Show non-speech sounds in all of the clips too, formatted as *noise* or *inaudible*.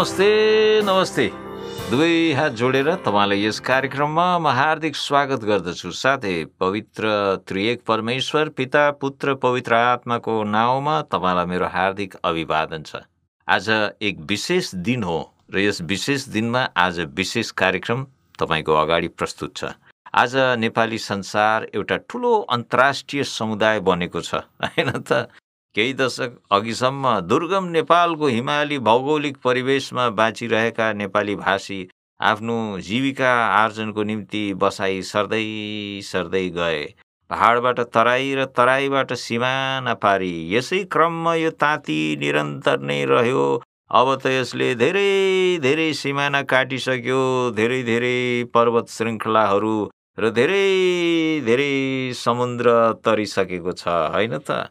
नमस्ते नमस्ते। दुवै हात जोडेर तपाईँलाई यस कार्यक्रममा म हार्दिक स्वागत गर्दछु। साथै पवित्र त्रिएक परमेश्वर पिता पुत्र पवित्र आत्माको नाउँमा तपाईँलाई मेरो हार्दिक अभिवादन छ। आज एक विशेष दिन हो र यस विशेष दिनमा आज विशेष कार्यक्रम तपाईँको अगाडि प्रस्तुत छ। आज नेपाली संसार एउटा ठुलो अन्तर्राष्ट्रिय समुदाय बनेको छ *laughs* होइन त? केही दशक अघिसम्म दुर्गम नेपालको हिमाली भौगोलिक परिवेशमा बाँचिरहेका नेपाली भाषी आफ्नो जीविका आर्जनको निम्ति बसाई सर्दै सर्दै गए। पहाडबाट तराई र तराईबाट सिमाना पारी। यसै क्रममा यो ताती निरन्तर नै रह्यो। अब त यसले धेरै धेरै सिमाना काटिसक्यो। धेरै धेरै पर्वत श्रृङ्खलाहरू र धेरै धेरै समुद्र तरिसकेको छ होइन त?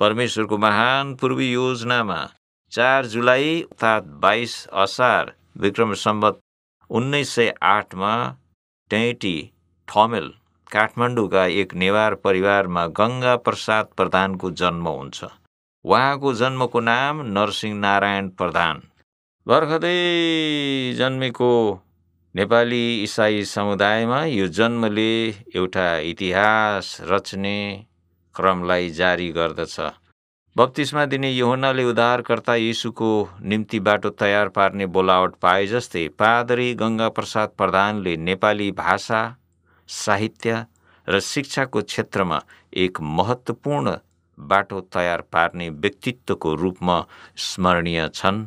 परमेश्वरको महान पूर्वी योजनामा चार जुलाई अर्थात् बाइस असार विक्रम सम्बत उन्नाइस सय आठमा टेटी ठमेल काठमाडौँका एक नेवार परिवारमा गङ्गा प्रसाद प्रधानको जन्म हुन्छ। उहाँको जन्मको नाम नरसिंह नारायण प्रधान। भर्खरै जन्मेको नेपाली इसाई समुदायमा यो जन्मले एउटा इतिहास रच्ने क्रमलाई जारी गर्दछ। बत्तिसमा दिने यहुनाले उद्धारकर्ता यीशुको निम्ति बाटो तयार पार्ने बोलावट पाए जस्तै पादरी गङ्गा प्रसाद प्रधानले नेपाली भाषा साहित्य र शिक्षाको क्षेत्रमा एक महत्त्वपूर्ण बाटो तयार पार्ने व्यक्तित्वको रूपमा स्मरणीय छन्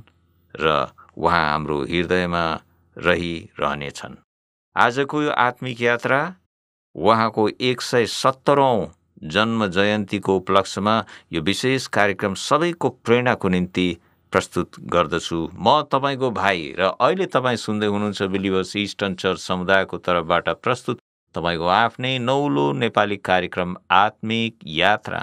र उहाँ हाम्रो हृदयमा रहिरहनेछन्। आजको यो आत्मिक यात्रा उहाँको एक सय सत्तरौँ जन्म जयन्तीको उपलक्ष्यमा यो विशेष कार्यक्रम सबैको प्रेरणाको निम्ति प्रस्तुत गर्दछु। म तपाईँको भाइ र अहिले तपाईँ सुन्दै हुनुहुन्छ बिलिभर्स इस्टर्न चर्च समुदायको तर्फबाट प्रस्तुत तपाईँको आफ्नै नौलो नेपाली कार्यक्रम आत्मिक यात्रा।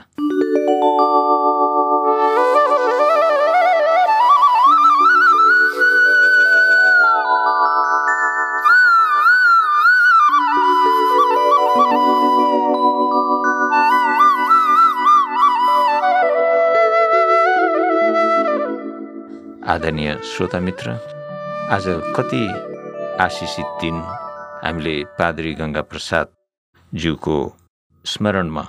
आदरणीय श्रोता मित्र आज कति आशिषित दिन हामीले पादरी गङ्गा प्रसाद ज्यूको स्मरणमा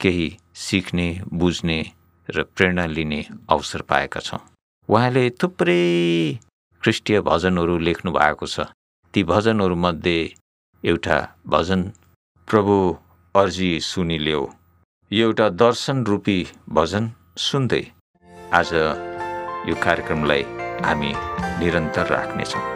केही सिक्ने बुझ्ने र प्रेरणा लिने अवसर पाएका छौँ। उहाँले थुप्रै ख्रिस्टीय भजनहरू लेख्नु भएको छ। ती भजनहरूमध्ये एउटा भजन प्रभु अर्जी सुनिल्यो। यो एउटा दर्शन रूपी भजन सुन्दै आज यो कार्यक्रमलाई हामी निरन्तर राख्नेछौँ।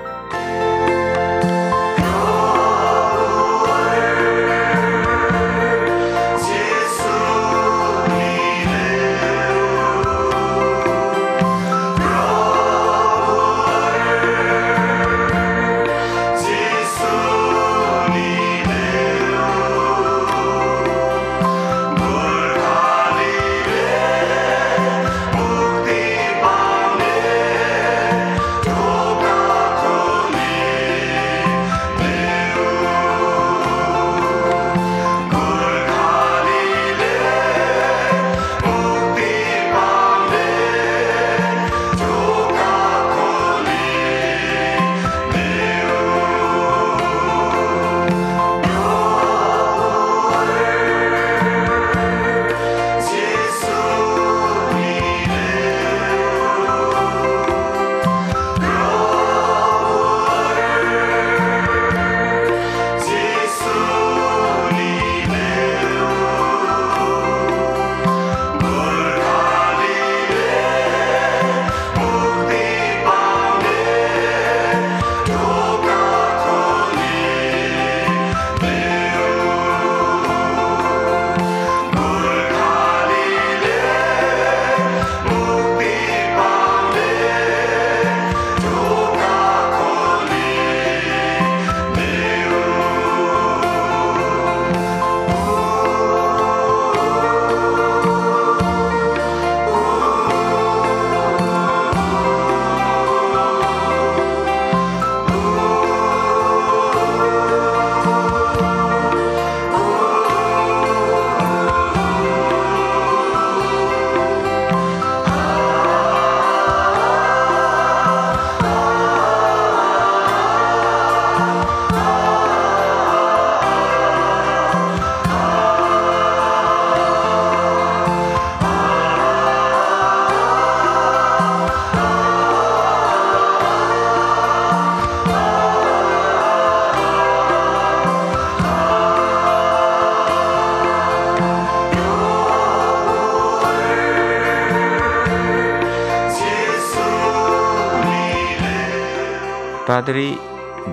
पादरी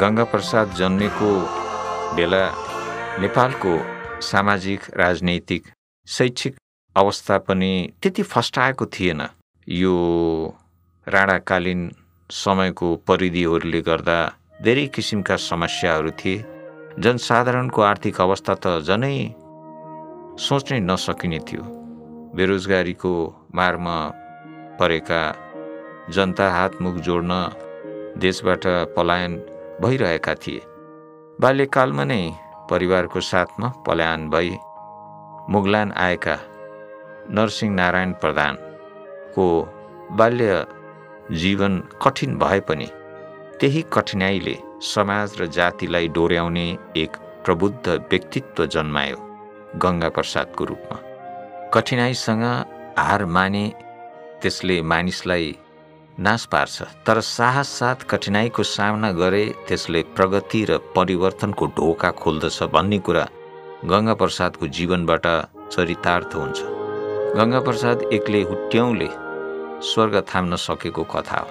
गङ्गाप्रसाद जन्मेको बेला नेपालको सामाजिक राजनैतिक शैक्षिक अवस्था पनि त्यति फस्टाएको थिएन। यो राणाकालीन समयको परिधिहरूले गर्दा धेरै किसिमका समस्याहरू थिए। जनसाधारणको आर्थिक अवस्था त झनै सोच्नै नसकिने थियो। बेरोजगारीको मारमा परेका जनता हातमुख जोड्न देशबाट पलायन भइरहेका थिए। बाल्यकालमा नै परिवारको साथमा पलायन भई मुगलान आएका नरसिंह नारायण प्रधानको बाल्य जीवन कठिन भए पनि त्यही कठिनाइले समाज र जातिलाई डोर्याउने एक प्रबुद्ध व्यक्तित्व जन्मायो गङ्गा प्रसादको रूपमा। कठिनाइसँग हार माने त्यसले मानिसलाई नाश पार्छ। तर साहस साथ कठिनाइको सामना गरे त्यसले प्रगति र परिवर्तनको ढोका खोल्दछ भन्ने कुरा गङ्गा प्रसादको जीवनबाट चरितार्थ हुन्छ। गङ्गा प्रसाद एक्लै हुट्याउँले स्वर्ग थाम्न सकेको कथा हो।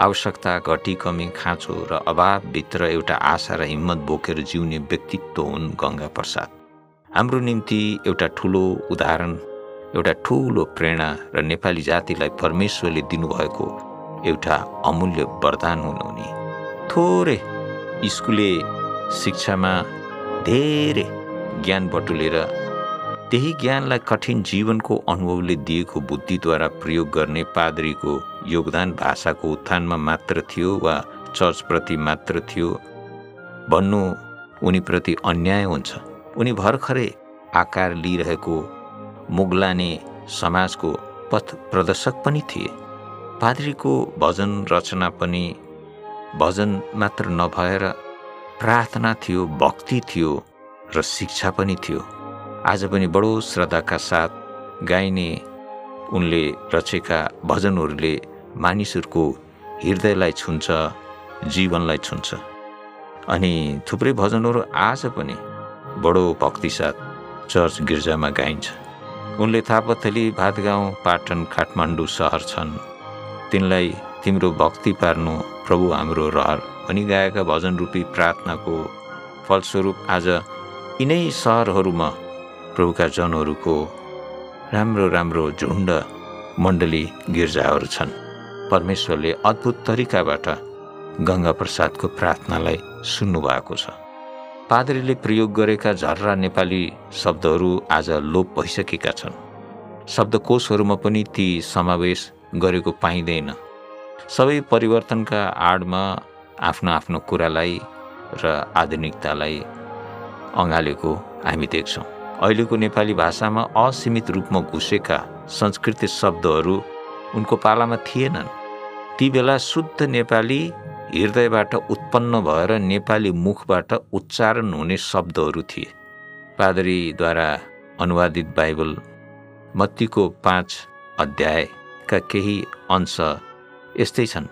आवश्यकता घटी कमी खाँचो र अभावभित्र एउटा आशा र हिम्मत बोकेर जिउने व्यक्तित्व हुन् गङ्गा प्रसाद हाम्रो निम्ति एउटा ठुलो उदाहरण एउटा ठुलो प्रेरणा र नेपाली जातिलाई परमेश्वरले दिनुभएको एउटा अमूल्य वरदान हुनुहुने। थोरै स्कुले शिक्षामा धेरै ज्ञान बटुलेर त्यही ज्ञानलाई कठिन जीवनको अनुभवले दिएको बुद्धिद्वारा प्रयोग गर्ने पादरीको योगदान भाषाको उत्थानमा मात्र थियो वा चर्चप्रति मात्र थियो? भन्नु उनीप्रति अन्याय हुन्छ। उनी भर्खरै आकार लिइरहेको मुगलाने समाजको पथ प्रदर्शक पनि थिए। पादरीको भजन रचना पनि भजन मात्र नभएर प्रार्थना थियो भक्ति थियो र शिक्षा पनि थियो। आज पनि बडो श्रद्धाका साथ गाइने उनले रचेका भजनहरूले मानिसहरूको हृदयलाई छुन्छ जीवनलाई छुन्छ। अनि थुप्रै भजनहरू आज पनि बडो भक्तिसाथ चर्च गिर्जामा गाइन्छ। उनले थापथली भातगाउँ पाटन काठमाडौँ सहर छन्। तिनलाई तिम्रो भक्ति पार्नु प्रभु हाम्रो रहर। भनी गाएका भजन रूपी प्रार्थनाको फलस्वरूप आज यिनै सहरहरूमा प्रभुका जनहरूको राम्रो राम्रो झुन्ड मण्डली गिर्जाहरू छन्। परमेश्वरले अद्भुत तरिकाबाट गङ्गा प्रसादको प्रार्थनालाई सुन्नुभएको छ। पादरीले प्रयोग गरेका झर्रा नेपाली शब्दहरू आज लोप भइसकेका छन्। शब्दकोशहरूमा पनि ती समावेश गरेको पाइँदैन। सबै परिवर्तनका आडमा आफ्नो आफ्नो कुरालाई र आधुनिकतालाई अँगालेको हामी देख्छौँ। अहिलेको नेपाली भाषामा असीमित रूपमा घुसेका संस्कृत शब्दहरू उनको पालामा थिएनन्। ती बेला शुद्ध नेपाली हृदयबाट उत्पन्न भएर नेपाली मुखबाट उच्चारण हुने शब्दहरू थिए। पादरीद्वारा अनुवादित बाइबल मत्तीको पाँच अध्यायका केही अंश यस्तै छन्।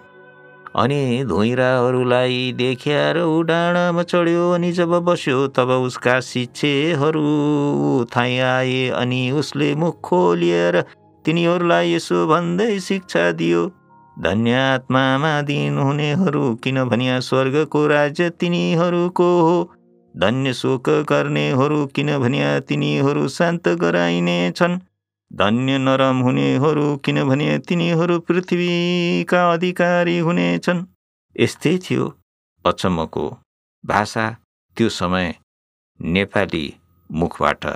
अनि धुइराहरूलाई देख्या र डाँडामा चढ्यो अनि जब बस्यो तब उसका शिक्षेहरू थाहै आए अनि उसले मुख खोलिएर तिनीहरूलाई यसो भन्दै शिक्षा दियो धन्य आत्मामा दिन हुनेहरू किनभने स्वर्गको राज्य तिनीहरूको हो। धन्य शोक गर्नेहरू किनभने तिनीहरू शान्त गराइने छन्। धन्य नरम हुनेहरू किनभने तिनीहरू पृथ्वीका अधिकारी हुनेछन् यस्तै थियो अचम्मको भाषा। त्यो समय नेपाली मुखबाट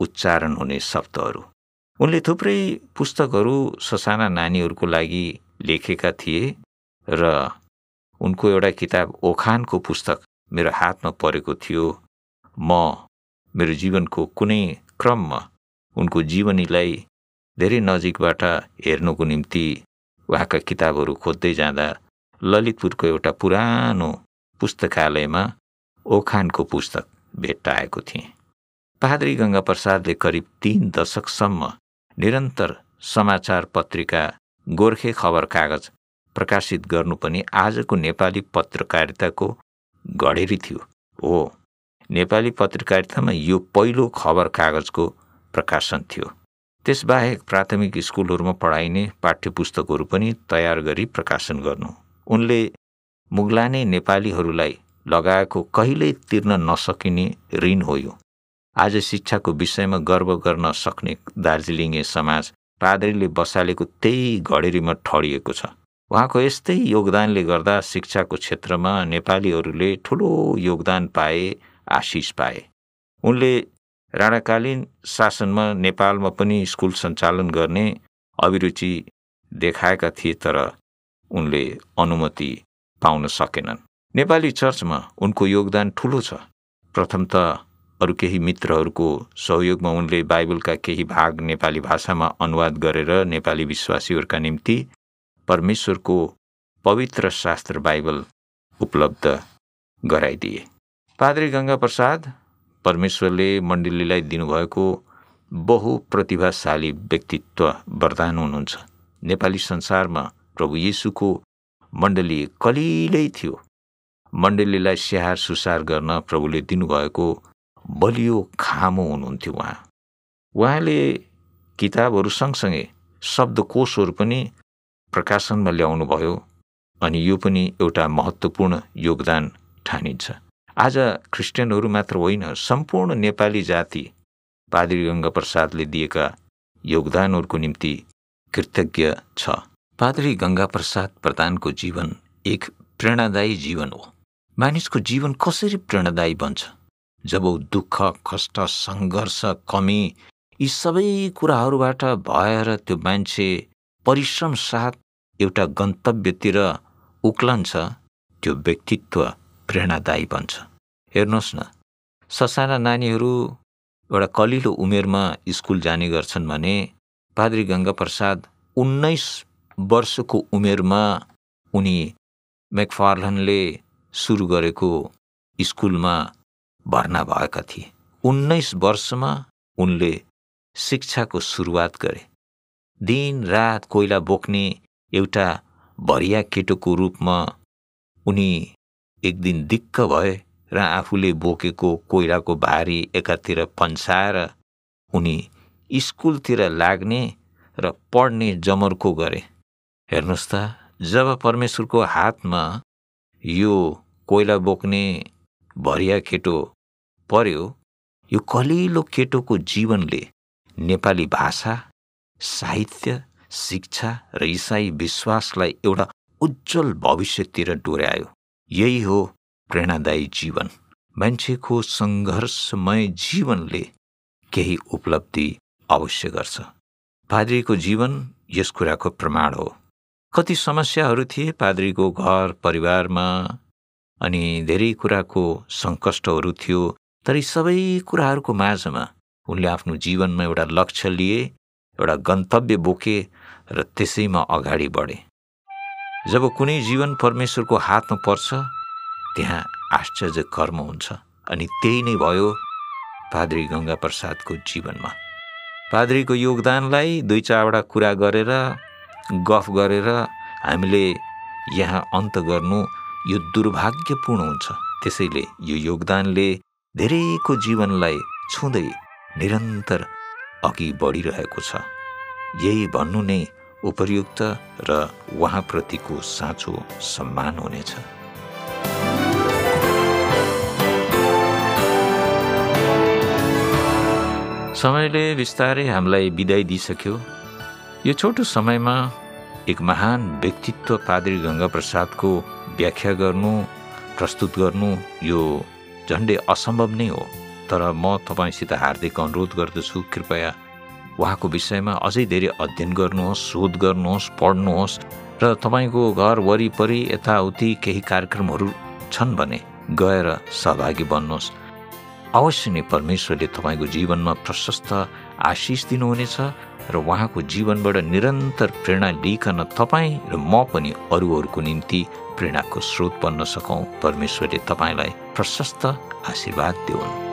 उच्चारण हुने शब्दहरू। उनले थुप्रै पुस्तकहरू ससाना नानीहरूको लागि लेखेका थिए र उनको एउटा किताब ओखानको पुस्तक मेरो हातमा परेको थियो। म मेरो जीवनको कुनै क्रममा उनको जीवनीलाई धेरै नजिकबाट हेर्नुको निम्ति उहाँका किताबहरू खोज्दै जाँदा ललितपुरको एउटा पुरानो पुस्तकालयमा ओखानको पुस्तक भेट्टाएको थिएँ। पाद्री गङ्गा प्रसादले करिब तीन दशकसम्म निरन्तर समाचार पत्रिका गोर्खे खबर कागज प्रकाशित गर्नु पनि आजको नेपाली पत्रकारिताको घडेरी थियो। हो नेपाली पत्रकारितामा यो पहिलो खबर कागजको प्रकाशन थियो। त्यसबाहेक प्राथमिक स्कुलहरूमा पढाइने पाठ्य पुस्तकहरू पनि तयार गरी प्रकाशन गर्नु। उनले मुगलाने नेपालीहरूलाई लगाएको कहिल्यै तिर्न नसकिने ऋण हो यो आज शिक्षाको विषयमा गर्व गर्न सक्ने दार्जिलिङे समाज पाद्रीले बसालेको त्यही घडेरीमा ठडिएको छ। उहाँको यस्तै योगदानले गर्दा शिक्षाको क्षेत्रमा नेपालीहरूले ठुलो योगदान पाए आशिष पाए। उनले राणाकालीन शासनमा नेपालमा पनि स्कुल सञ्चालन गर्ने अभिरुचि देखाएका थिए तर उनले अनुमति पाउन सकेनन्। नेपाली चर्चमा उनको योगदान ठुलो छ। प्रथम त अरू केही मित्रहरूको सहयोगमा उनले बाइबलका केही भाग नेपाली भाषामा अनुवाद गरेर नेपाली विश्वासीहरूका निम्ति परमेश्वरको पवित्र शास्त्र बाइबल उपलब्ध गराइदिए। पाद्री गङ्गा प्रसाद परमेश्वरले मण्डलीलाई दिनुभएको बहुप्रतिभाशाली व्यक्तित्व वरदान हुनुहुन्छ। नेपाली संसारमा प्रभु येसुको मण्डली कलिलै थियो। मण्डलीलाई स्याहार सुसार गर्न प्रभुले दिनुभएको बलियो खामो हुनुहुन्थ्यो उहाँ। उहाँले किताबहरू सँगसँगै शब्दकोशहरू पनि प्रकाशनमा ल्याउनु भयो अनि यो पनि एउटा महत्त्वपूर्ण योगदान ठानिन्छ। आज क्रिस्चियनहरू मात्र होइन सम्पूर्ण नेपाली जाति पाद्री गङ्गा प्रसादले दिएका योगदानहरूको निम्ति कृतज्ञ छ। पाद्री गङ्गा प्रसाद प्रधानको जीवन एक प्रेरणादायी जीवन हो। मानिसको जीवन कसरी प्रेरणादायी बन्छ? जब दुःख कष्ट सङ्घर्ष कमी यी सबै कुराहरूबाट भएर त्यो मान्छे परिश्रम साथ एउटा गन्तव्यतिर उक्लन्छ त्यो व्यक्तित्व प्रेरणादायी बन्छ। हेर्नुहोस् न। ससाना नानीहरू एउटा कलिलो उमेरमा स्कुल जाने गर्छन् भने पाद्री गङ्गा प्रसाद उन्नाइस वर्षको उमेरमा उनी मेकफार्लनले सुरु गरेको स्कुलमा भर्ना भएका थिए। उन्नाइस वर्षमा उनले शिक्षाको सुरुवात गरे। दिन रात कोइला बोक्ने एउटा भरिया केटोको रूपमा उनी एक दिन दिक्क भए र आफूले बोकेको कोइलाको भारी एकातिर पन्साएर उनी स्कुलतिर लाग्ने र पढ्ने जमर्को गरे। हेर्नुहोस् त जब परमेश्वरको हातमा यो कोइला बोक्ने भरिया केटो पर्यो यो कलिलो केटोको जीवनले नेपाली भाषा साहित्य शिक्षा र इसाई विश्वासलाई एउटा उज्जवल भविष्यतिर डोर्यायो। यही हो प्रेरणादायी जीवन। मान्छेको सङ्घर्षमय जीवनले केही उपलब्धि अवश्य गर्छ। पाद्रीको जीवन यस कुराको प्रमाण हो। कति समस्याहरू थिए पाद्रीको घर परिवारमा अनि धेरै कुराको सङ्कष्टहरू थियो तर यी सबै कुराहरूको माझमा उनले आफ्नो जीवनमा एउटा लक्ष्य लिए एउटा गन्तव्य बोके र त्यसैमा अगाडि बढे। जब कुनै जीवन परमेश्वरको हातमा पर्छ त्यहाँ आश्चर्य कर्म हुन्छ अनि त्यही नै भयो पाद्री गङ्गा प्रसादको जीवनमा। पाद्रीको योगदानलाई दुई चारवटा कुरा गरेर गफ गरेर हामीले यहाँ अन्त गर्नु यो दुर्भाग्यपूर्ण हुन्छ। त्यसैले यो योगदानले धेरैको जीवनलाई छुँदै निरन्तर अघि बढिरहेको छ। यही भन्नु नै उपयुक्त र उहाँप्रतिको साँचो सम्मान हुनेछ। समयले बिस्तारै हामीलाई बिदाई दिइसक्यो। यो छोटो समयमा एक महान व्यक्तित्व पाद्री गङ्गा प्रसादको व्याख्या गर्नु प्रस्तुत गर्नु यो झन्डै असम्भव नै हो। तर म तपाईँसित हार्दिक अनुरोध गर्दछु कृपया उहाँको विषयमा अझै धेरै अध्ययन गर्नुहोस् शोध गर्नुहोस् पढ्नुहोस् र तपाईँको घर वरिपरि यताउति केही कार्यक्रमहरू छन् भने गएर सहभागी बन्नुहोस्। अवश्य नै परमेश्वरले तपाईँको जीवनमा प्रशस्त आशिष दिनुहुनेछ र उहाँको जीवनबाट निरन्तर प्रेरणा लिइकन तपाईँ र म पनि अरूहरूको निम्ति प्रेरणाको स्रोत बन्न सकौँ। परमेश्वरले तपाईँलाई प्रशस्त आशीर्वाद दिउन्।